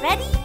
Ready?